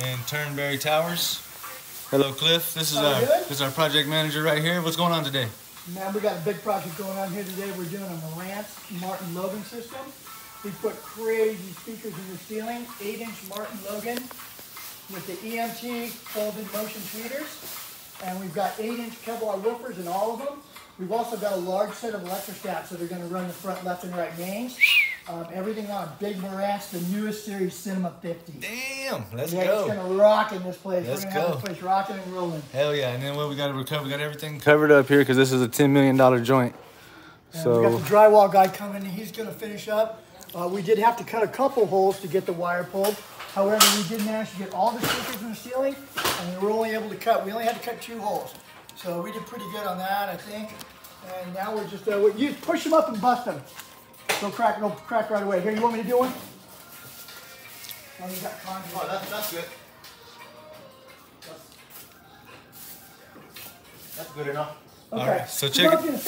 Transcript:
in Turnberry Towers. Hello, Cliff. This is our this is our project manager right here. What's going on today? Man, we got a big project going on here today. We're doing a Marantz Martin Logan system. We put crazy speakers in the ceiling, eight inch Martin Logan with the EMT folded motion tweeters. And we've got eight inch Kevlar woofers in all of them. We've also got a large set of electrostats that are gonna run the front left and right mains. Um, everything on a big Marantz, the newest series Cinema 50. Damn, let's Yeah, go. it's gonna rock in this place. Let's We're gonna go. have this place rocking and rolling. Hell yeah! And then what we got to recover? We got everything covered up here because this is a ten million dollar joint. And So we got the drywall guy coming. He's going to finish up. Uh, we did have to cut a couple holes to get the wire pulled. However, we did manage to get all the speakers in the ceiling, and we were only able to cut. We only had to cut two holes, so we did pretty good on that, I think. And now we're just uh, you push them up and bust them. Don't crack, no crack right away. Here, you want me to do one? Oh, you got contact. Oh, that's that's good. That's good enough. Okay. All right, so check it-